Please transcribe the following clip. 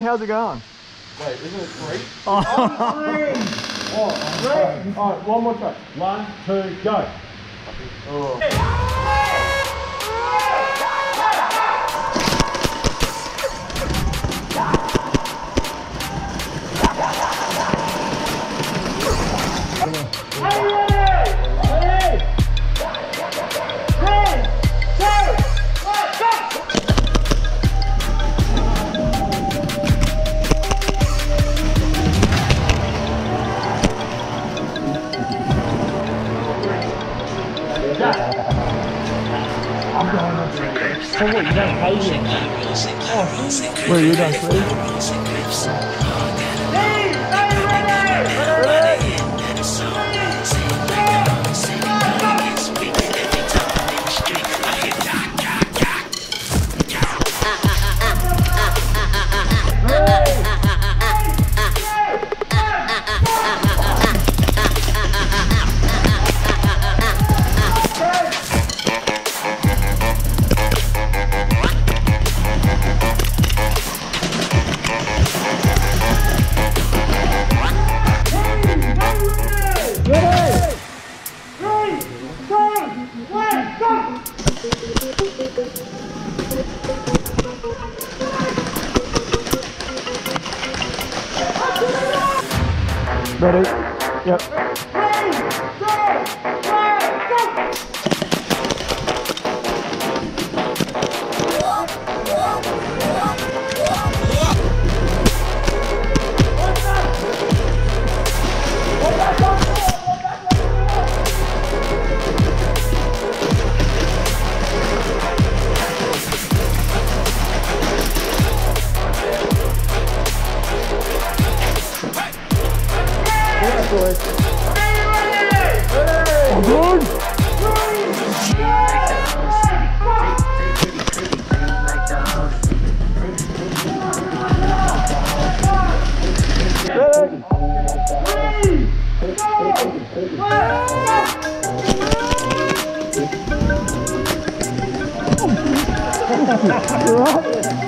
How's it going? Wait, isn't it three? Oh, oh three! Oh, Alright, one more time. One, two, go. Oh. 通过一下开眼，哦，我也有点水。Ready? Yep. Rất là cười Good. Good. Good.